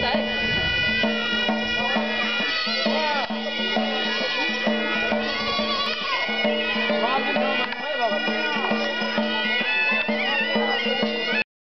来，我好。